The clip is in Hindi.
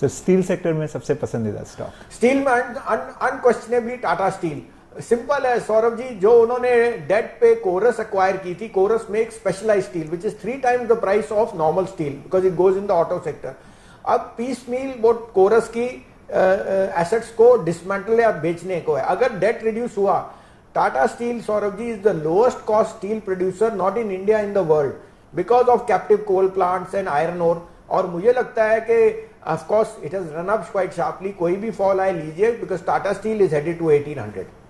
सर स्टील सेक्टर में सबसे पसंदीदा स्टॉक स्टील में अनक्वेश्चनेबली टाटा स्टील सिंपल है सौरभ जी जो उन्होंने डेट पे कोरस एक्वायर की थी Corus make specialise steel which is three times the price of normal steel because it goes in the auto sector अब पीस मील वो कोरस की एसेट्स uh, को डिसमेंटल या बेचने को है। अगर डेट रिड्यूस हुआ Tata steel Saurabh ji is the lowest cost steel producer not in India in the world because of captive coal plants and iron ore और मुझे लगता है कि of course it has run up quite sharply कोई भी फॉल आए, लीजिए because Tata steel is headed to 1800